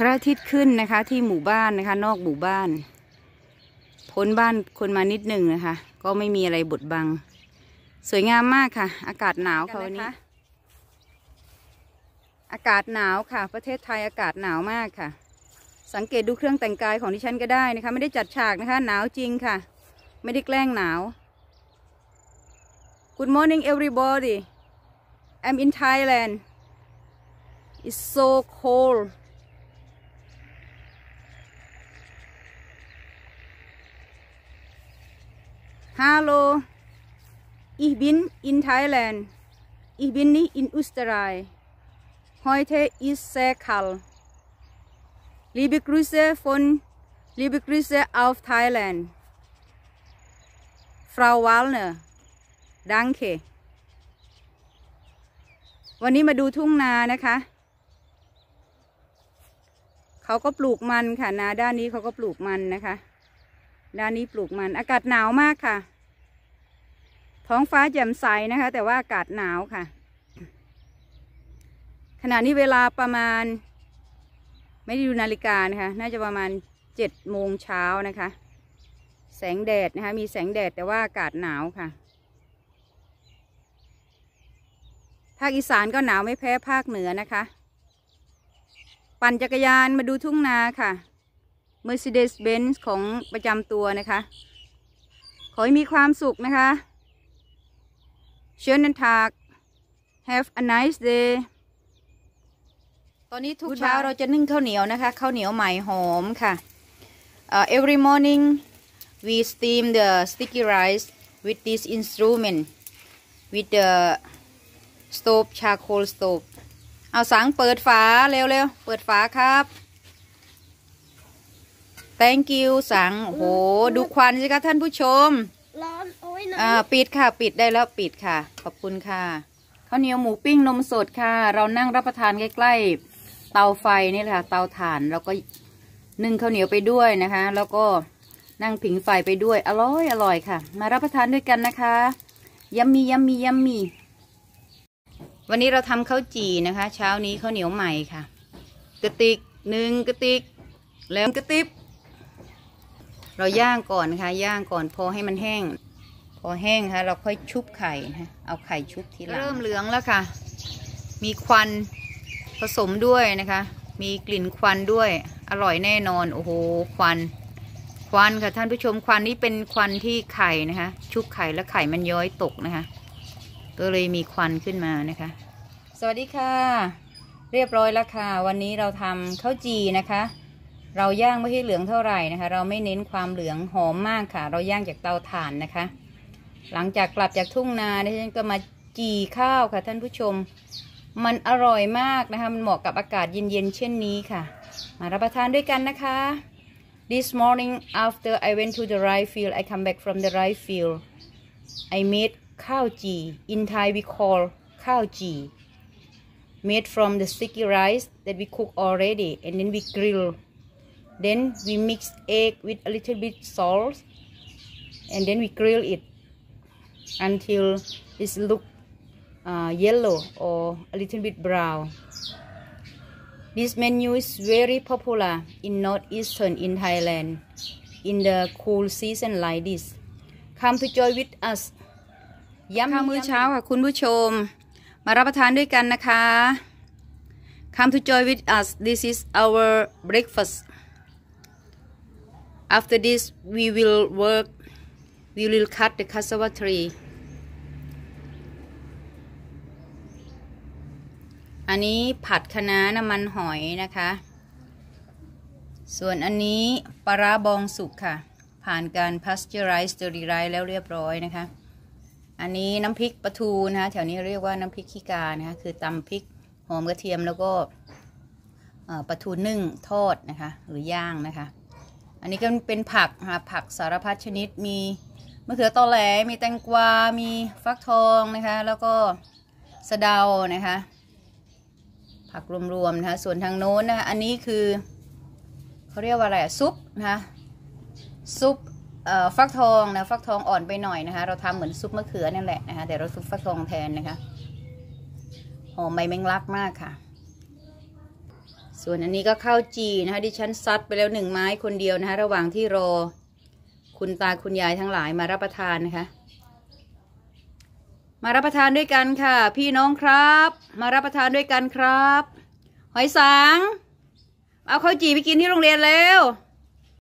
พระอาทิตย์ขึ้นนะคะ ที่หมู่บ้านนะคะ นอกหมู่บ้าน พ้นบ้านคนมานิดหนึ่งนะคะ ก็ไม่มีอะไรบดบัง สวยงามมากค่ะ อากาศหนาวค่ะวันนี้อากาศหนาวค่ะ ประเทศไทยอากาศหนาวมากค่ะ สังเกตดูเครื่องแต่งกายของดิฉันก็ได้นะคะ ไม่ได้จัดฉากนะคะ หนาวจริงค่ะ ไม่ได้แกล้งหนาว Good morning everybody I'm in Thailand It's so cold Hallo Ich bin in Thailand Ich bin nicht in Österreich Heute ist sehr kalt Liebe Grüße von Liebe Grüße auf Thailand Frau Wallner Danke วันนี้มาดูทุ่งนานะคะ เขาก็ปลูกมันค่ะ นาด้านนี้เขาก็ปลูกมันนะคะ ด้านนี้ปลูกมันอากาศหนาวมากค่ะ ท้องฟ้าแจ่มใสนะคะ แต่ว่าอากาศหนาวค่ะ ขณะนี้เวลาประมาณ ไม่ได้ดูนาฬิกานะคะ น่าจะประมาณเจ็ดโมงเช้านะคะ แสงแดดนะคะ มีแสงแดดแต่ว่าอากาศหนาวค่ะภาคอีสานก็หนาวไม่แพ้ภาคเหนือนะคะ ปั่นจักรยานมาดูทุ่งนาค่ะ Mercedes-Benz ของประจำตัวนะคะ ขอให้มีความสุขนะคะ เชิญนันทาก Have a nice day ตอนนี้ทุกเช้าเราจะนึ่งข้าวเหนียวนะคะ ข้าวเหนียวใหม่หอมค่ะ uh, every morning we steam the sticky rice with this instrument with the stove charcoal stove เอาสังเปิดฝาเร็วๆ เปิดฝาครับ thank you สังโอ้โห ดูควันสิคะท่านผู้ชม ร้อนโอ้ยหนาวอ่า ปิดค่ะ ปิดได้แล้วปิดค่ะ ขอบคุณค่ะ ข้าวเหนียวหมูปิ้งนมสดค่ะ เรานั่งรับประทานใกล้ๆ เตาไฟนี่แหละค่ะ เตาถ่านแล้วก็นึ่งข้าวเหนียวไปด้วยนะคะ แล้วก็นั่งผิงไฟไปด้วย อร่อยอร่อยค่ะ มารับประทานด้วยกันนะคะ ยัมมี่ยัมมี่ยัมมี่ วันนี้เราทำข้าวจี่นะคะ เช้านี้ข้าวเหนียวใหม่ค่ะ กระติกหนึ่งกระติก แล้วกระติบ เราย่างก่อนนะคะย่างก่อนพอให้มันแห้ง พอแห้งค่ะเราค่อยชุบไข่นะเอาไข่ชุบทีหลังเริ่มเหลืองแล้วค่ะ มีควันผสมด้วยนะคะ มีกลิ่นควันด้วย อร่อยแน่นอน โอ้โหควัน ควันค่ะท่านผู้ชมควันนี้เป็นควันที่ไข่นะคะ ชุบไข่แล้วไข่มันย้อยตกนะคะ ก็เลยมีควันขึ้นมานะคะ สวัสดีค่ะ เรียบร้อยแล้วค่ะ วันนี้เราทำข้าวจีนะคะ เราย่างไม่ให้เหลืองเท่าไหร่นะคะ เราไม่เน้นความเหลืองหอมมากค่ะ เราย่างจากเตาถ่านนะคะ หลังจากกลับจากทุ่งนาดิฉันก็มาจี่ข้าวค่ะท่านผู้ชม มันอร่อยมากนะคะ มันเหมาะกับอากาศเย็นๆเช่นนี้ค่ะ มารับประทานด้วยกันนะคะ This morning after I went to the rice field I come back from the rice field I made ข้าวจี in Thai we call ข้าวจี made from the sticky rice that we cook already and then we grill then we mix egg with a little bit salt and then we grill it until it look uh, yellow or a little bit brown this menu is very popular in northeastern in thailand in the cool season like this come to join with us ย้ำข้าวมื้อเช้าค่ะคุณผู้ชม มารับประทานด้วยกันนะคะ Come to join with us this is our breakfast After this we will work we will cut the cassava tree อันนี้ผัดคะน้าน้ำมันหอยนะคะ ส่วนอันนี้ปลาบองสุกค่ะ ผ่านการ pasteurize sterilize แล้วเรียบร้อยนะคะ อันนี้น้ำพริกปลาทูนะคะแถวนี้เรียกว่าน้ำพริกขี้กานะคะ คือตำพริกหอมกระเทียมแล้วก็ปลาทูนึ่งทอดนะคะ หรือย่างนะคะ อันนี้ก็เป็นผักค่ะผักสารพัดชนิดมีมะเขือตอแหลมีแตงกวา มีฟักทองนะคะ แล้วก็สะเดานะคะ ผักรวมๆนะคะ ส่วนทางโน้นนะคะอันนี้คือเขาเรียกว่าอะไรซุปนะคะซุปฟักทองนะฟักทองอ่อนไปหน่อยนะคะ เราทำเหมือนซุปมะเขือนั่นแหละนะคะแต่เราซุปฟักทองแทนนะคะหอมใบแมงลักมากค่ะ ส่วนอันนี้ก็ข้าวจีนะคะดิฉันซัดไปแล้วหนึ่งไม้คนเดียวนะคะ ระหว่างที่รอ คุณตาคุณยายทั้งหลายมารับประทานนะคะ มารับประทานด้วยกันค่ะ พี่น้องครับ มารับประทานด้วยกันครับ หอยสัง เอาข้าวจีไปกินที่โรงเรียนแล้ว